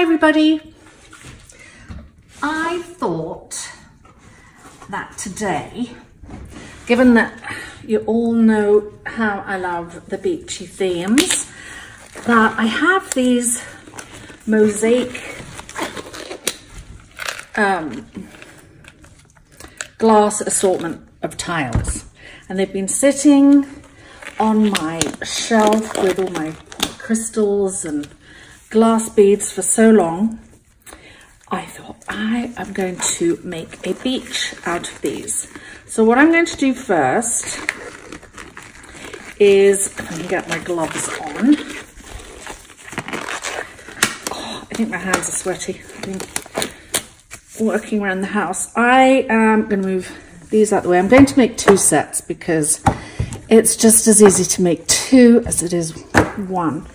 Hi everybody. I thought that today, given that you all know how I love the beachy themes, that I have these mosaic um, glass assortment of tiles and they've been sitting on my shelf with all my crystals and glass beads for so long, I thought I am going to make a beach out of these. So what I'm going to do first is, get my gloves on. Oh, I think my hands are sweaty. Working around the house. I am going to move these out the way. I'm going to make two sets because it's just as easy to make two as it is one.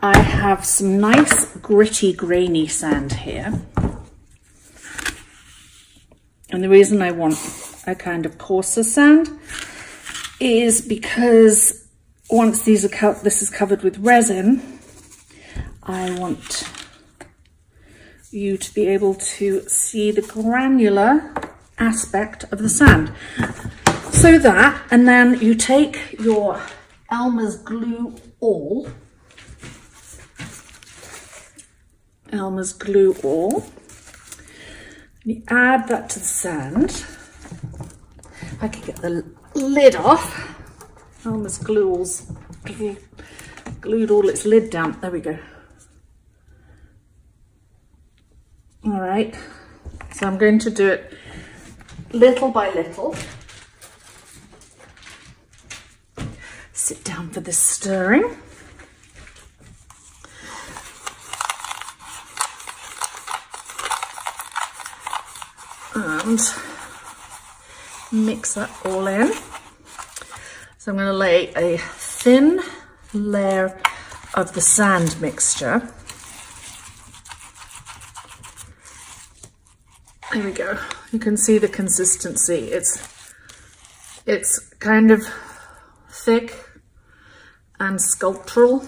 I have some nice gritty grainy sand here. And the reason I want a kind of coarser sand is because once these are this is covered with resin, I want you to be able to see the granular aspect of the sand. So that, and then you take your Elmer's glue all Elmer's glue all. You add that to the sand. I can get the lid off. Elmer's glue's glued all its lid down. There we go. All right, so I'm going to do it little by little. Sit down for the stirring. And mix that all in. So I'm going to lay a thin layer of the sand mixture. There we go. You can see the consistency. It's it's kind of thick and sculptural.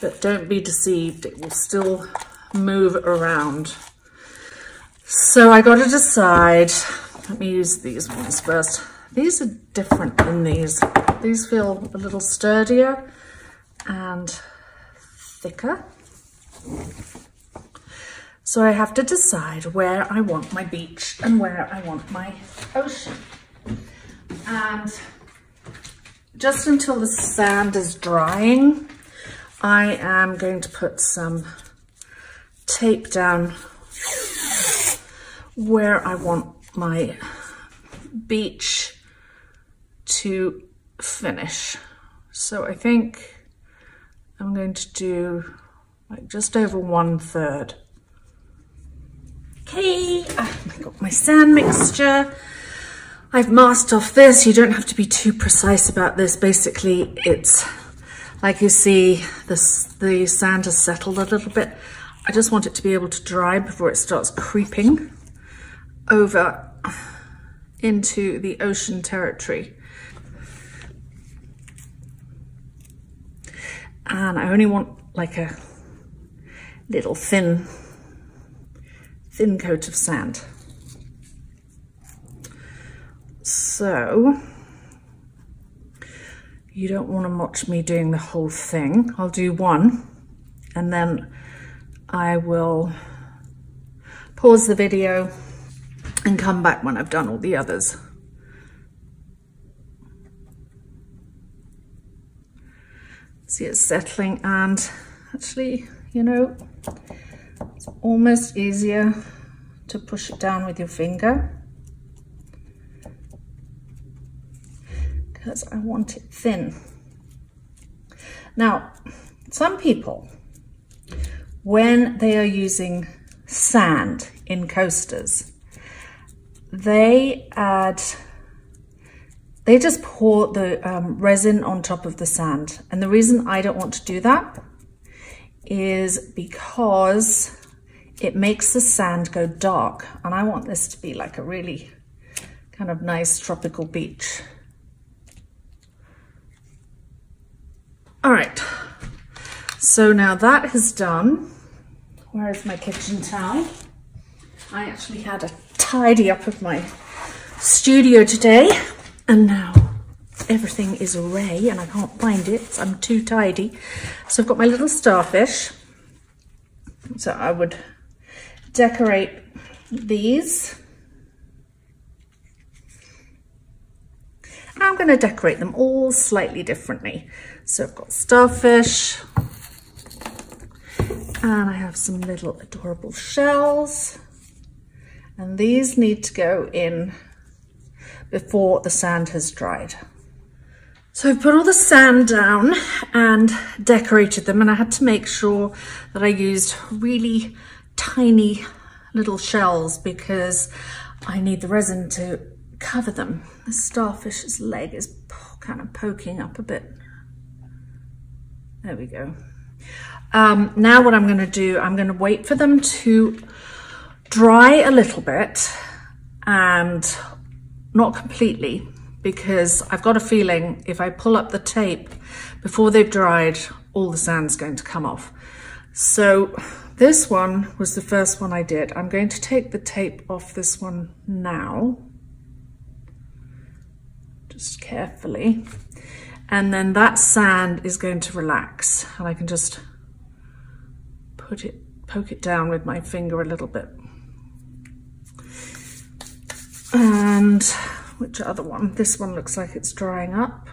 But don't be deceived, it will still move around. So I got to decide, let me use these ones first. These are different than these. These feel a little sturdier and thicker. So I have to decide where I want my beach and where I want my ocean. And just until the sand is drying, I am going to put some tape down where I want my beach to finish. So I think I'm going to do like just over one third. Okay, I've got my sand mixture. I've masked off this. You don't have to be too precise about this. Basically, it's like you see, this, the sand has settled a little bit. I just want it to be able to dry before it starts creeping over into the ocean territory. And I only want like a little thin, thin coat of sand. So you don't want to watch me doing the whole thing. I'll do one and then I will pause the video and come back when I've done all the others. See it's settling and actually, you know, it's almost easier to push it down with your finger because I want it thin. Now, some people when they are using sand in coasters, they add, they just pour the um, resin on top of the sand. And the reason I don't want to do that is because it makes the sand go dark. And I want this to be like a really kind of nice tropical beach. All right, So now that is done. Where is my kitchen towel? I actually had a tidy up of my studio today and now everything is array and I can't find it. I'm too tidy. So I've got my little starfish. So I would decorate these. I'm going to decorate them all slightly differently. So I've got starfish and I have some little adorable shells and these need to go in before the sand has dried. So I've put all the sand down and decorated them and I had to make sure that I used really tiny little shells because I need the resin to cover them. The starfish's leg is kind of poking up a bit. There we go. Um, now what I'm going to do, I'm going to wait for them to dry a little bit and not completely because I've got a feeling if I pull up the tape before they've dried, all the sand's going to come off. So this one was the first one I did. I'm going to take the tape off this one now, just carefully. And then that sand is going to relax and I can just put it, poke it down with my finger a little bit. And which other one? This one looks like it's drying up.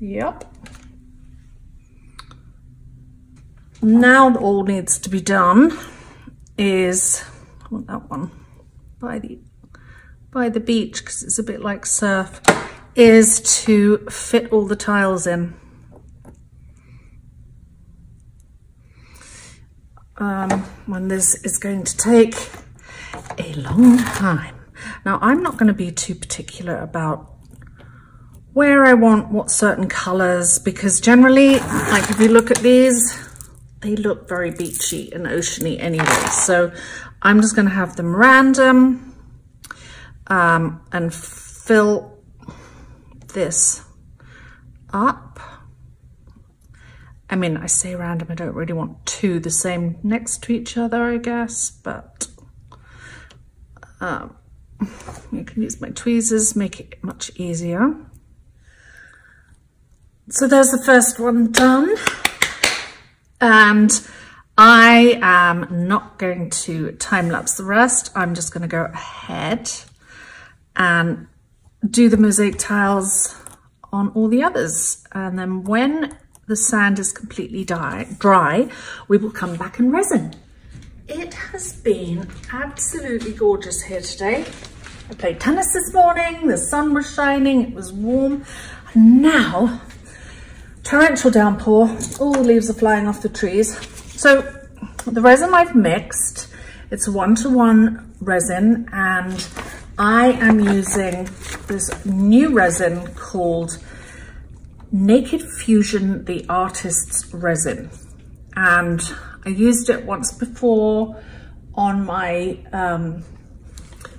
Yep. Now all needs to be done is, I want that one, by the, by the beach, because it's a bit like surf, is to fit all the tiles in. Um, when this is going to take a long time. Now, I'm not going to be too particular about where I want what certain colors, because generally, like if you look at these, they look very beachy and oceany anyway. So I'm just going to have them random um, and fill this up. I mean, I say random, I don't really want two the same next to each other, I guess, but um, you can use my tweezers, make it much easier. So there's the first one done. And I am not going to time lapse the rest. I'm just going to go ahead and do the mosaic tiles on all the others. And then when the sand is completely dry we will come back and resin. It has been absolutely gorgeous here today. I played tennis this morning, the sun was shining, it was warm. Now, torrential downpour, all the leaves are flying off the trees. So the resin I've mixed, it's one-to-one -one resin and I am using this new resin called Naked Fusion, the Artist's Resin. And I used it once before on my um,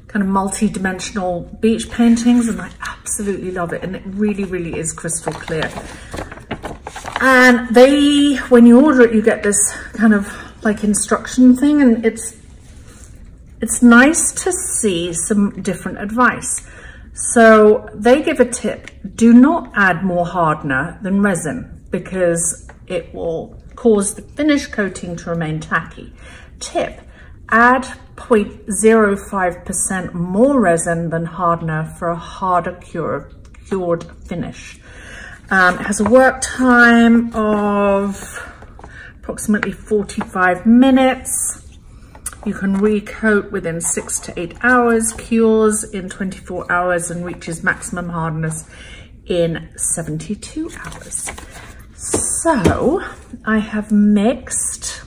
kind of multi-dimensional beach paintings and I absolutely love it and it really, really is crystal clear. And they, when you order it, you get this kind of like instruction thing and it's, it's nice to see some different advice. So they give a tip, do not add more hardener than resin because it will cause the finish coating to remain tacky. Tip, add 0.05% more resin than hardener for a harder cured, cured finish. Um, it has a work time of approximately 45 minutes. You can recoat within six to eight hours, cures in 24 hours and reaches maximum hardness in 72 hours. So I have mixed,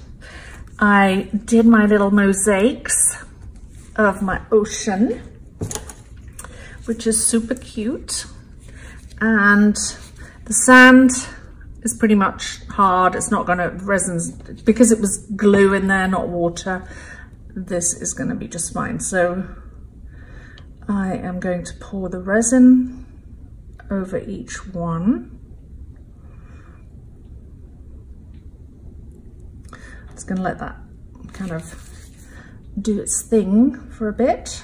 I did my little mosaics of my ocean, which is super cute. And the sand is pretty much hard. It's not gonna, resins, because it was glue in there, not water, this is gonna be just fine. So I am going to pour the resin over each one. Gonna let that kind of do its thing for a bit.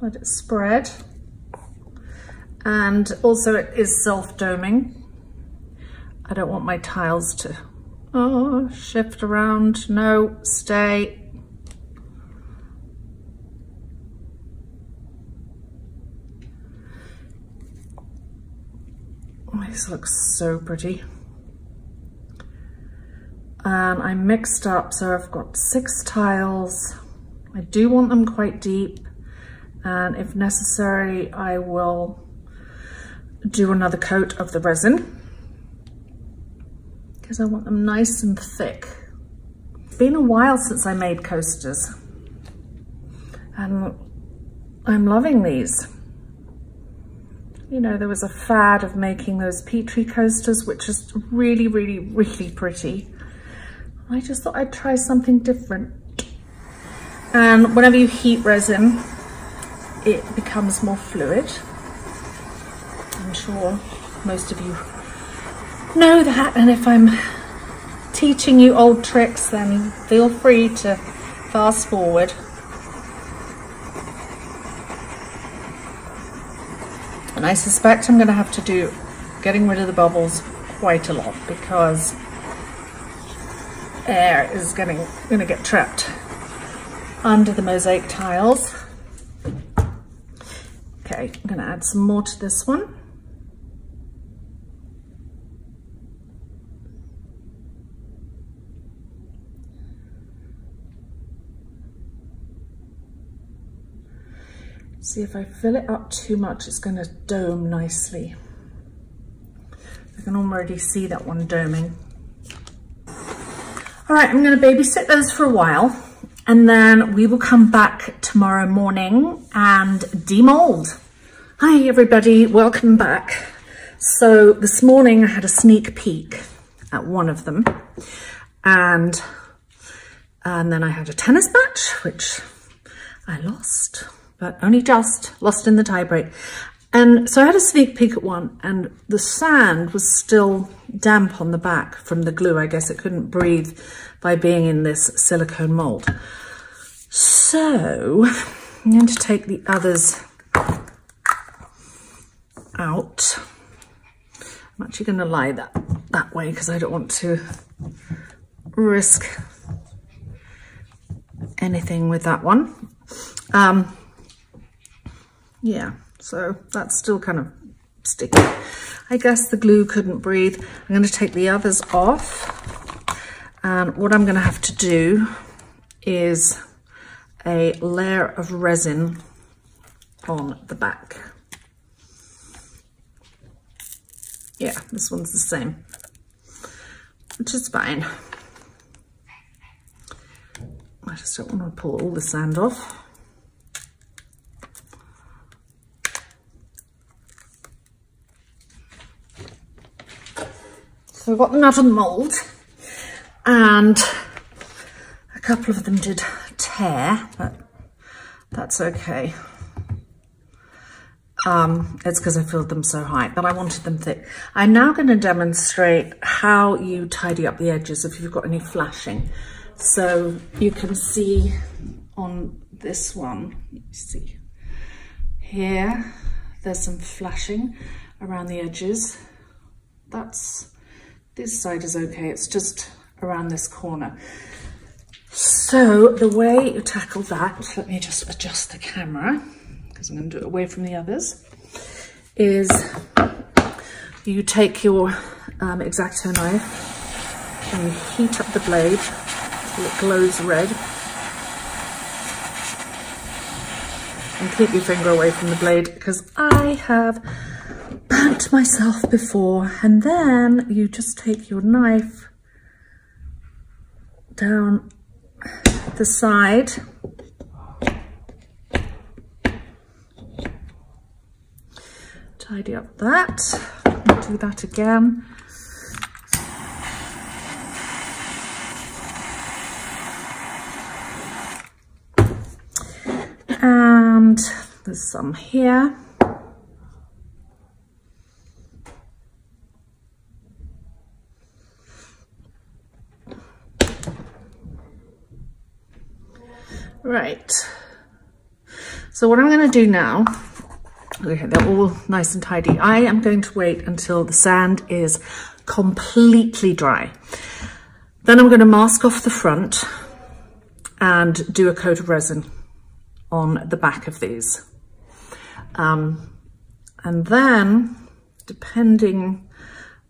Let it spread. And also it is self-doming. I don't want my tiles to oh, shift around. No, stay. This looks so pretty. And I mixed up, so I've got six tiles. I do want them quite deep. And if necessary, I will do another coat of the resin because I want them nice and thick. It's been a while since I made coasters and I'm loving these. You know, there was a fad of making those Petri coasters, which is really, really, really pretty. I just thought I'd try something different. And whenever you heat resin, it becomes more fluid. I'm sure most of you know that. And if I'm teaching you old tricks, then feel free to fast forward. And I suspect I'm going to have to do getting rid of the bubbles quite a lot because air is getting going to get trapped under the mosaic tiles. Okay, I'm going to add some more to this one. See if I fill it up too much, it's going to dome nicely. I can already see that one doming. All right, I'm going to babysit those for a while and then we will come back tomorrow morning and demold. Hi everybody, welcome back. So this morning I had a sneak peek at one of them and and then I had a tennis match, which I lost but only just lost in the tiebreak. And so I had a sneak peek at one and the sand was still damp on the back from the glue. I guess it couldn't breathe by being in this silicone mold. So I'm going to take the others out. I'm actually going to lie that, that way because I don't want to risk anything with that one. Um, yeah, so that's still kind of sticky. I guess the glue couldn't breathe. I'm going to take the others off. And what I'm going to have to do is a layer of resin on the back. Yeah, this one's the same, which is fine. I just don't want to pull all the sand off. So I've got them out of the mould and a couple of them did tear, but that's okay. Um, it's because I filled them so high, but I wanted them thick. I'm now going to demonstrate how you tidy up the edges if you've got any flashing. So you can see on this one, see here, there's some flashing around the edges. That's this side is okay, it's just around this corner. So the way you tackle that, let me just adjust the camera because I'm going to do it away from the others, is you take your um, knife and you heat up the blade till it glows red. And keep your finger away from the blade because I have burnt myself before and then you just take your knife down the side. Tidy up that. Do that again. And there's some here Right. So what I'm going to do now, okay, they're all nice and tidy. I am going to wait until the sand is completely dry. Then I'm going to mask off the front and do a coat of resin on the back of these. Um, and then, depending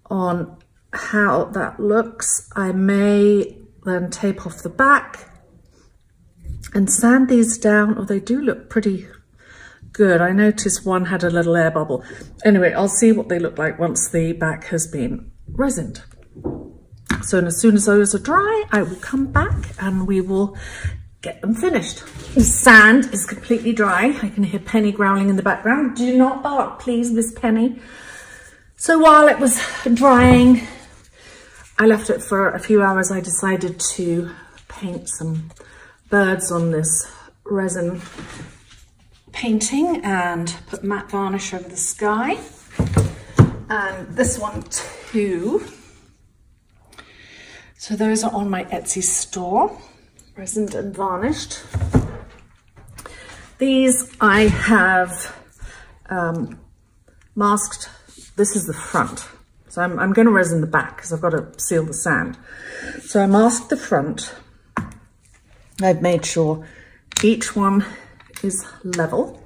on how that looks, I may then tape off the back and sand these down. Oh, they do look pretty good. I noticed one had a little air bubble. Anyway, I'll see what they look like once the back has been resined. So as soon as those are dry, I will come back and we will get them finished. The sand is completely dry. I can hear Penny growling in the background. Do not bark, please, Miss Penny. So while it was drying, I left it for a few hours. I decided to paint some birds on this resin painting and put matte varnish over the sky. And this one too. So those are on my Etsy store resined and varnished. These I have um, masked, this is the front. So I'm, I'm going to resin the back because I've got to seal the sand. So I masked the front. I've made sure each one is level.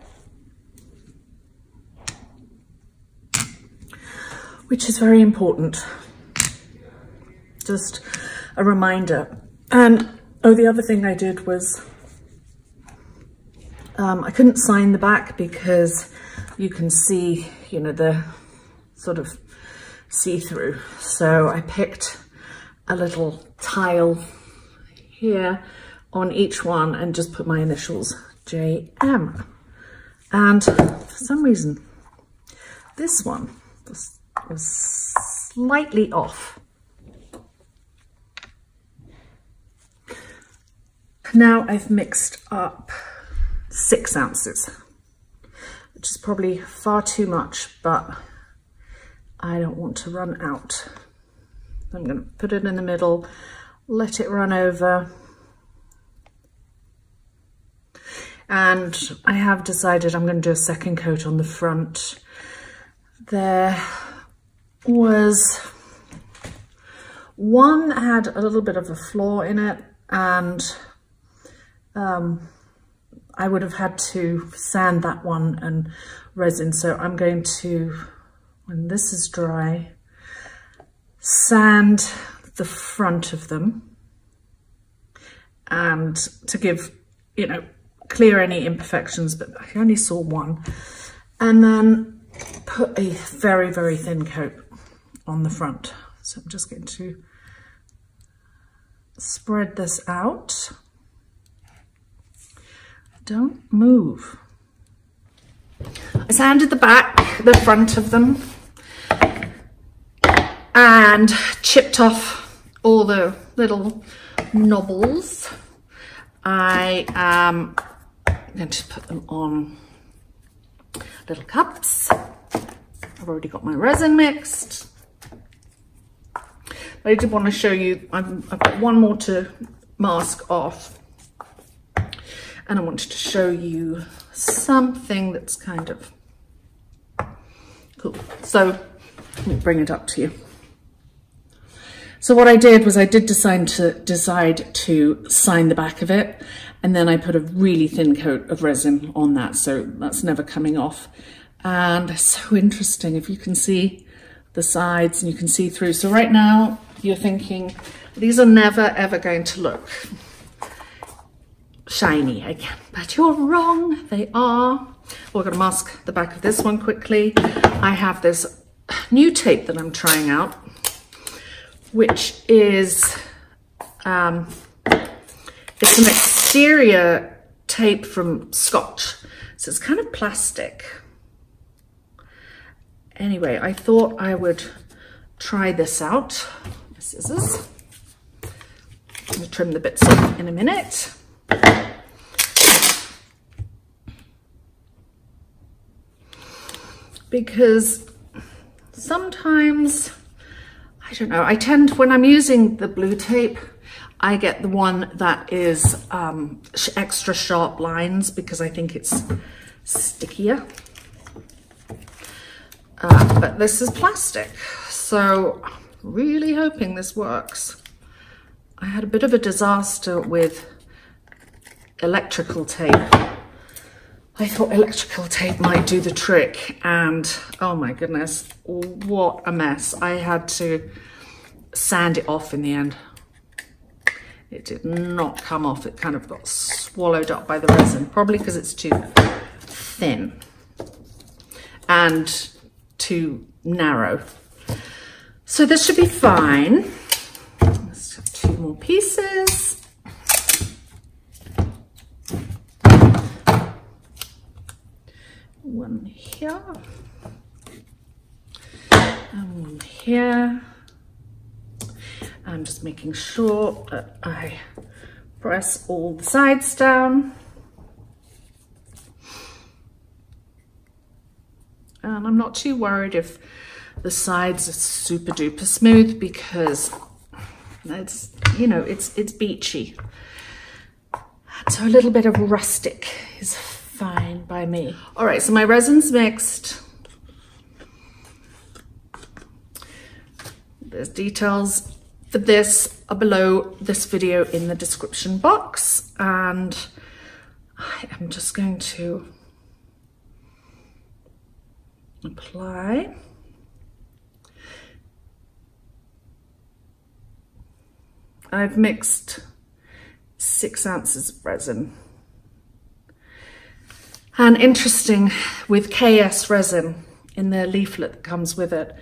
Which is very important. Just a reminder. And Oh, the other thing I did was um, I couldn't sign the back because you can see, you know, the sort of see-through. So I picked a little tile here on each one and just put my initials JM. And for some reason, this one was, slightly off. Now I've mixed up six ounces, which is probably far too much, but I don't want to run out. I'm going to put it in the middle, let it run over. And I have decided I'm going to do a second coat on the front. There was one had a little bit of a flaw in it and um, I would have had to sand that one and resin. So I'm going to, when this is dry, sand the front of them and to give, you know, clear any imperfections, but I only saw one. And then put a very, very thin coat on the front. So I'm just going to spread this out. Don't move. I sanded the back, the front of them, and chipped off all the little knobbles. I am going to put them on little cups. I've already got my resin mixed. I did want to show you, I've, I've got one more to mask off and I wanted to show you something that's kind of cool. So let me bring it up to you. So what I did was I did decide to decide to sign the back of it and then I put a really thin coat of resin on that so that's never coming off and so interesting if you can see the sides and you can see through so right now you're thinking these are never ever going to look shiny again, but you're wrong, they are. We're gonna mask the back of this one quickly. I have this new tape that I'm trying out, which is, um, it's an exterior tape from Scotch. So it's kind of plastic. Anyway, I thought I would try this out. My scissors. I'm gonna trim the bits in a minute. Because sometimes, I don't know, I tend, when I'm using the blue tape, I get the one that is um, extra sharp lines because I think it's stickier. Uh, but this is plastic, so I'm really hoping this works. I had a bit of a disaster with electrical tape. I thought electrical tape might do the trick and oh my goodness, what a mess. I had to sand it off in the end. It did not come off. It kind of got swallowed up by the resin, probably because it's too thin and too narrow. So this should be fine. Let's have two more pieces. One here and one here. I'm just making sure that I press all the sides down. And I'm not too worried if the sides are super duper smooth because it's, you know, it's, it's beachy. So a little bit of rustic is fine by me. All right, so my resin's mixed. There's details for this are below this video in the description box and I am just going to apply I've mixed six ounces of resin and interesting with KS resin in the leaflet that comes with it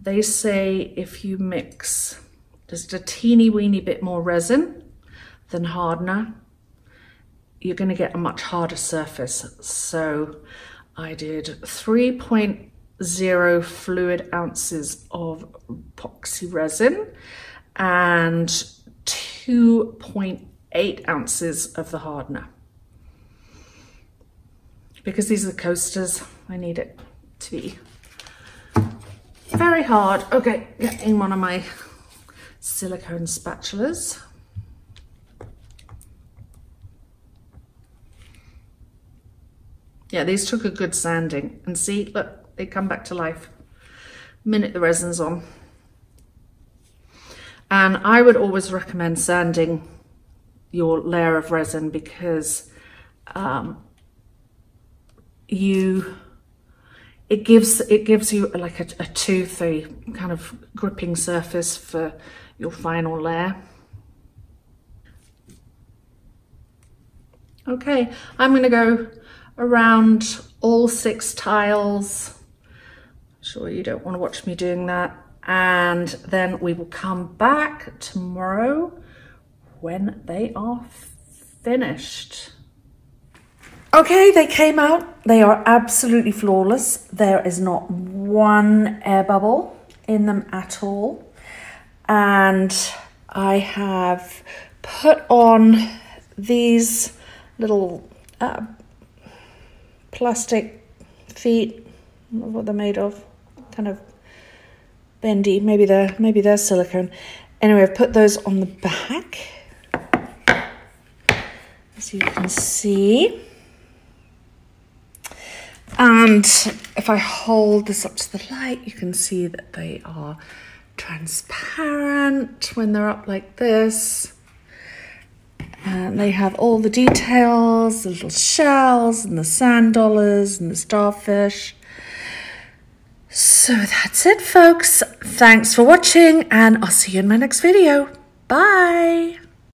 they say if you mix just a teeny weeny bit more resin than hardener, you're going to get a much harder surface. So I did 3.0 fluid ounces of epoxy resin and 2.8 ounces of the hardener. Because these are the coasters, I need it to be very hard. Okay, getting one of my silicone spatulas. Yeah, these took a good sanding. And see, look, they come back to life. Minute the resin's on. And I would always recommend sanding your layer of resin because um, you it gives it gives you like a, a toothy kind of gripping surface for your final layer. Okay, I'm going to go around all six tiles. Sure you don't want to watch me doing that. And then we will come back tomorrow when they are finished. Okay, they came out. They are absolutely flawless. There is not one air bubble in them at all and I have put on these little uh, plastic feet, what they're made of, kind of bendy, maybe they're, maybe they're silicone. Anyway, I've put those on the back, as you can see. And if I hold this up to the light, you can see that they are transparent when they're up like this. And they have all the details, the little shells and the sand dollars and the starfish. So that's it, folks. Thanks for watching and I'll see you in my next video. Bye.